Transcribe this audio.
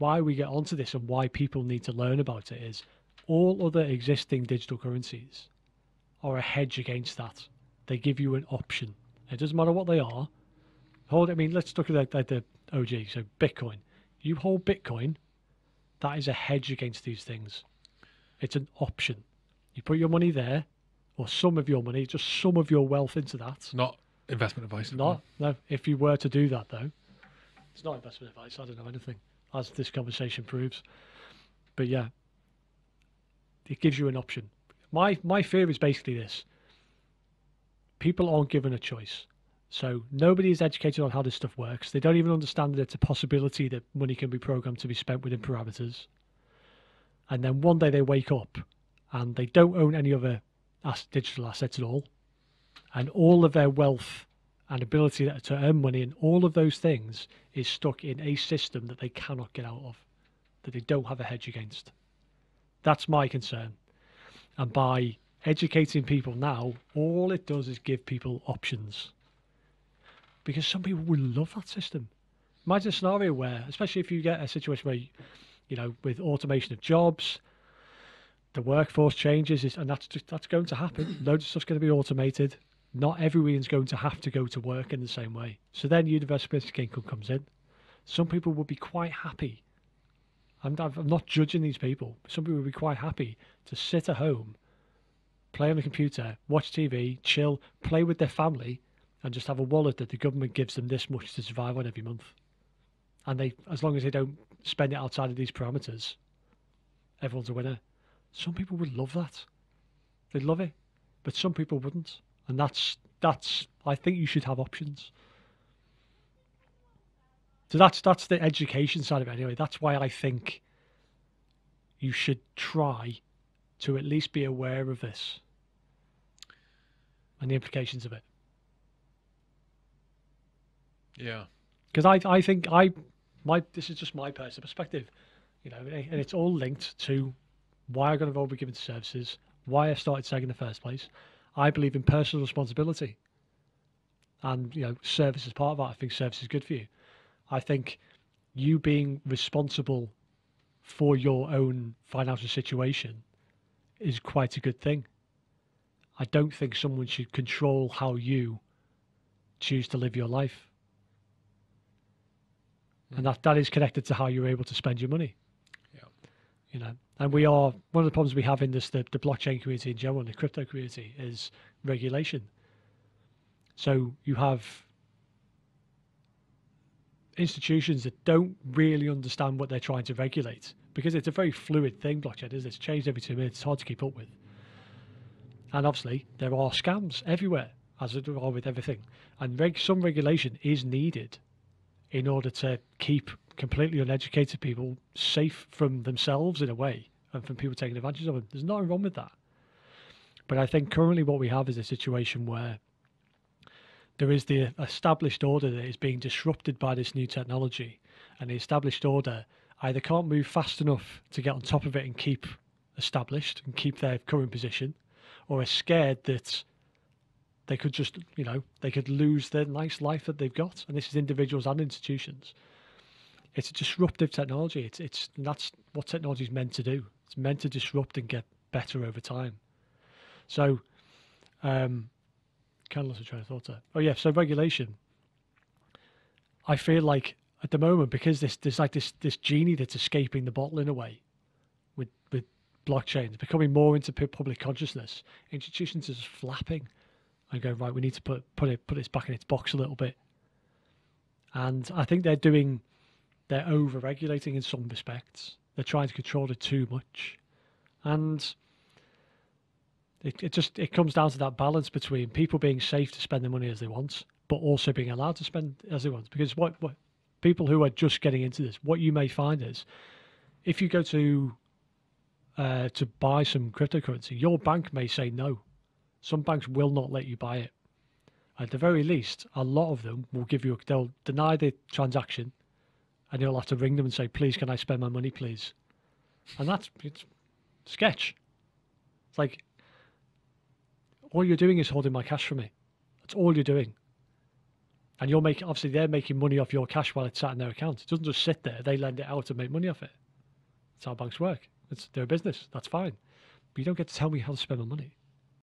why we get onto this and why people need to learn about it is all other existing digital currencies are a hedge against that. They give you an option. It doesn't matter what they are. Hold. I mean, let's look at the, the OG. So Bitcoin. You hold Bitcoin. That is a hedge against these things. It's an option. You put your money there, or some of your money, just some of your wealth into that. Not investment advice. Not no. If you were to do that though, it's not investment advice. I don't know anything, as this conversation proves. But yeah, it gives you an option. My my fear is basically this: people aren't given a choice. So nobody is educated on how this stuff works. They don't even understand that it's a possibility that money can be programmed to be spent within parameters. And then one day they wake up and they don't own any other digital assets at all. And all of their wealth and ability to- earn money and all of those things is stuck in a system that they cannot get out of, that they don't have a hedge against. That's my concern. And by educating people now, all it does is give people options. Because some people would love that system. Imagine a scenario where, especially if you get a situation where, you, you know, with automation of jobs, the workforce changes, and that's just, that's going to happen. Loads of stuff's going to be automated. Not everyone's going to have to go to work in the same way. So then universal basic income comes in. Some people would be quite happy. I'm, I'm not judging these people. Some people would be quite happy to sit at home, play on the computer, watch TV, chill, play with their family, and just have a wallet that the government gives them this much to survive on every month. And they, as long as they don't spend it outside of these parameters, everyone's a winner. Some people would love that. They'd love it, but some people wouldn't, and that's that's. I think you should have options. So that's that's the education side of it anyway. That's why I think you should try to at least be aware of this and the implications of it. Yeah. because I I think I my this is just my personal perspective, you know, and it's all linked to why I got involved with giving services, why I started SEG in the first place. I believe in personal responsibility, and you know, service is part of that. I think service is good for you. I think you being responsible for your own financial situation is quite a good thing. I don't think someone should control how you choose to live your life hmm. and that that is connected to how you're able to spend your money. You know, and we are one of the problems we have in this the, the blockchain community in general, the crypto community is regulation. So you have institutions that don't really understand what they're trying to regulate because it's a very fluid thing. Blockchain is it's changed every two minutes. It's hard to keep up with. And obviously, there are scams everywhere, as there are with everything. And reg- some regulation is needed in order to keep completely uneducated people safe from themselves in a way and from people taking advantage of them. There's nothing wrong with that. But I think currently what we have is a situation where there is the established order that is being disrupted by this new technology, and the established order either can't move fast enough to get on top of it and keep established and keep their current position, or are scared that they could just, you know, they could lose their nice life that they've got. And this is individuals and institutions. It's a disruptive technology. It's it's that's what technology is meant to do. It's meant to disrupt and get better over time. So, um, kind of lost a train of thought there. Oh yeah, so regulation. I feel like at the moment because this there's like this this genie that's escaping the bottle in a way, with with blockchains becoming more into public consciousness. Institutions are just flapping and going right. We need to put put it put this back in its box a little bit. And I think they're doing, they're over regulating in some respects. They're trying to control it too much, and it, it just it comes down to that balance between people being safe to spend their money as they want, but also being allowed to spend as they want. Because what what people who are just getting into this, what you may find is, if you go to uh, to buy some cryptocurrency, your bank may say no. Some banks will not let you buy it. At the very least, a lot of them will give you, a they'll deny the transaction and you'll have to ring them and say, please, can I spend my money, please? And that's it's sketch. It's like, all you're doing is holding my cash for me. That's all you're doing. And you're making obviously they're making money off your cash while it's sat in their account. It doesn't just sit there. They lend it out and make money off it. That's how banks work. It's their business. That's fine. But you don't get to tell me how to spend my money.